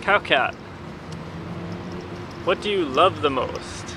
Cowcat, what do you love the most?